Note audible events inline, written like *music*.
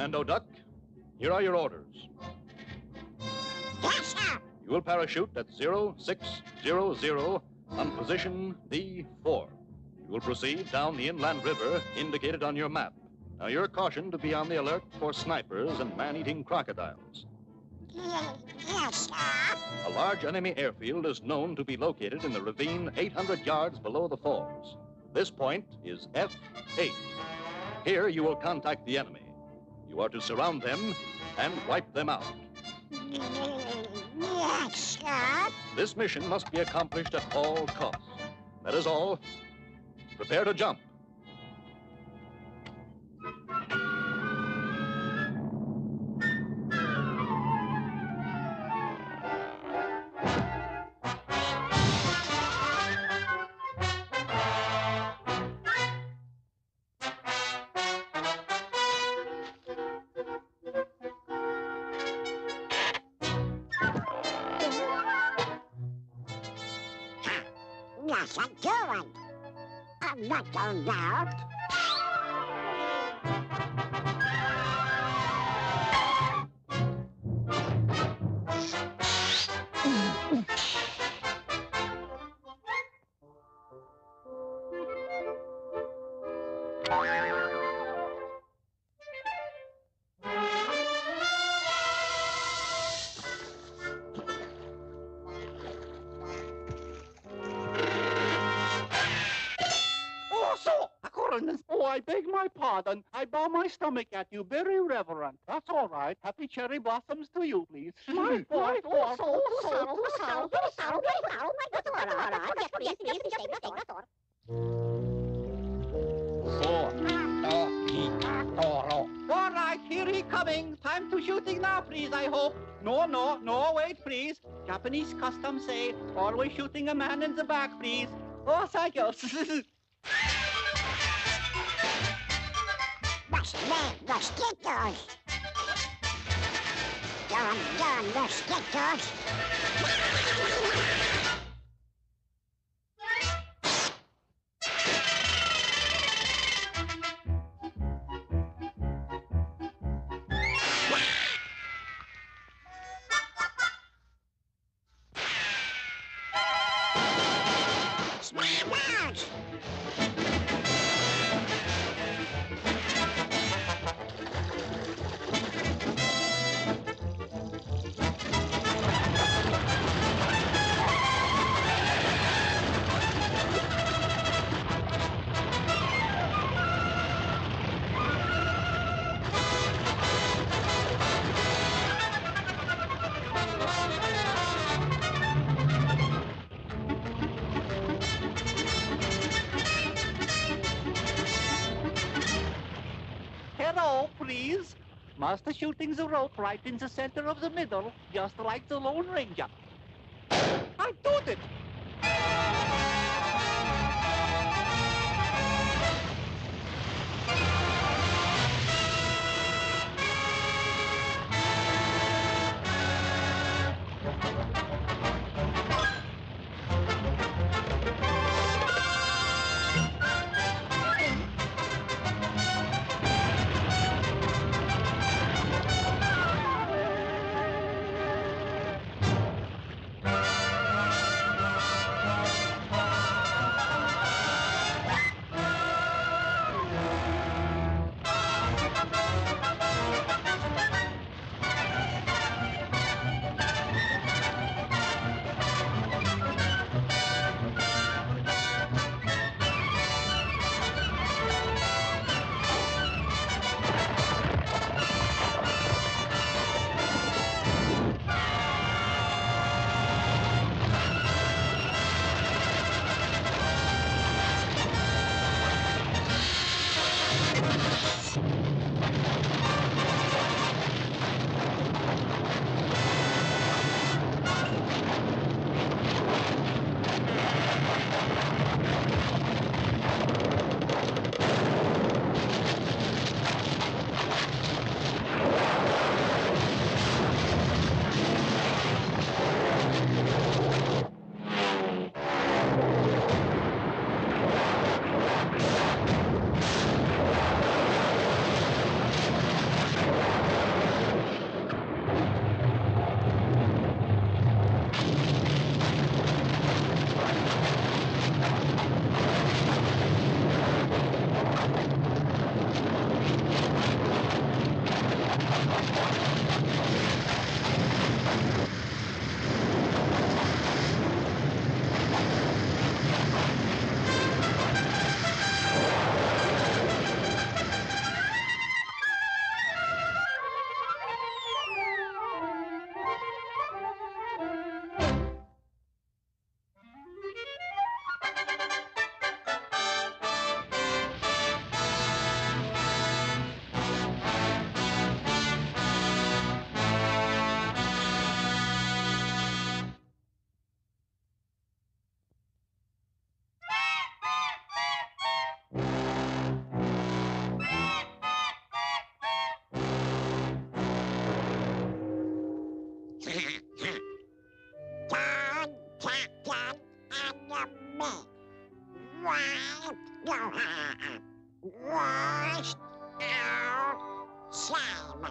Commando Duck, here are your orders. Yes, sir. You will parachute at 0600 on position D4. You will proceed down the inland river indicated on your map. Now, you're cautioned to be on the alert for snipers and man eating crocodiles. Yes, sir. A large enemy airfield is known to be located in the ravine 800 yards below the falls. This point is F8. Here you will contact the enemy. You are to surround them and wipe them out. Yes, sir. This mission must be accomplished at all costs. That is all. Prepare to jump. Yes, I'm doing. I'm not going down. So. Oh, I beg my pardon. I bow my stomach at you, very reverent. That's all right. Happy cherry blossoms to you, please. *laughs* My fault. Oh, so, so, so, very sorry, very sorry. That's all right, all right. Yes, please, please, please, that's all, that's all. All right, here he coming. Time to shooting now, please, I hope. No, no, no, wait, please. Japanese customs say always shooting a man in the back, please. Oh, thank *laughs* you. Los, the mosquitoes. Done, done, Hello, please. Master shooting the rope right in the center of the middle, just like the Lone Ranger. I did it! man on the bed. Wipe your out shame.